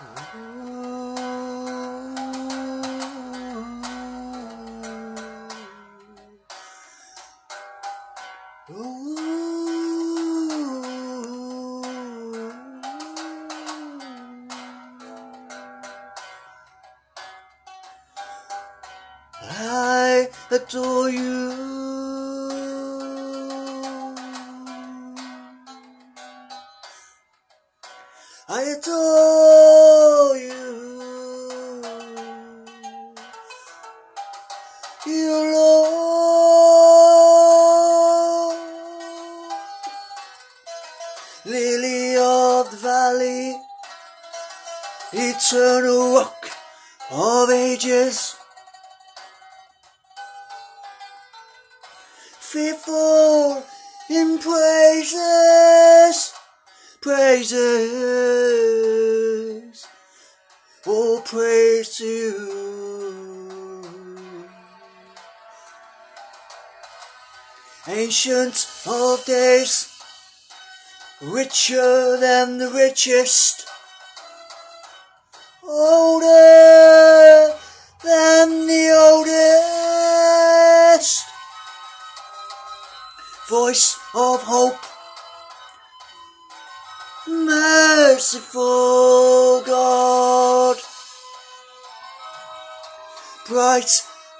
I adore you. I adore Lily of the Valley, eternal rock of ages. faithful in praises, praises, oh praise to you. Ancient of days, richer than the richest, older than the oldest voice of hope. Merciful God, bright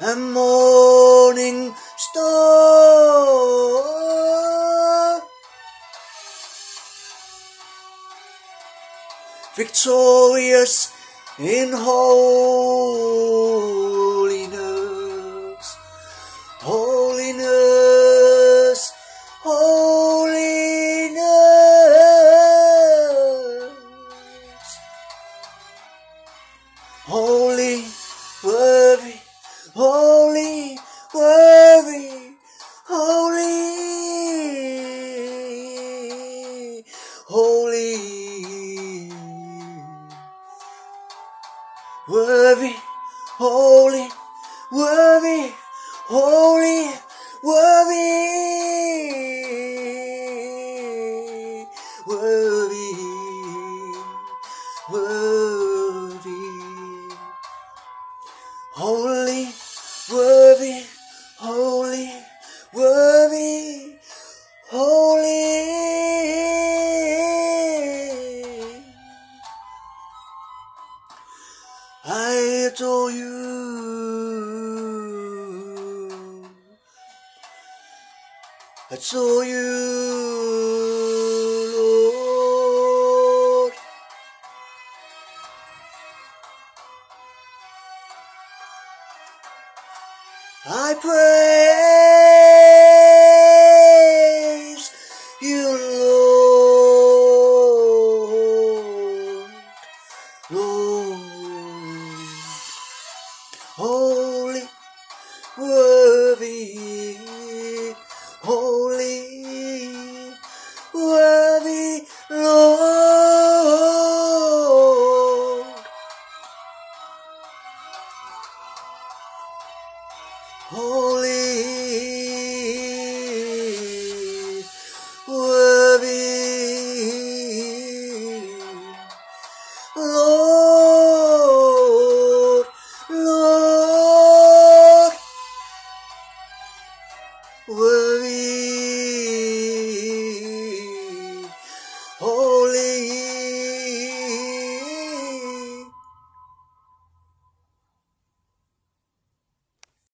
and morning victorious in holiness, holiness, holiness, holy, worthy, holy, worthy, holy, worthy, worthy, I adore you. Adore you, Lord. I praise Holy, worthy, holy, worthy, Lord. Holy, Oh.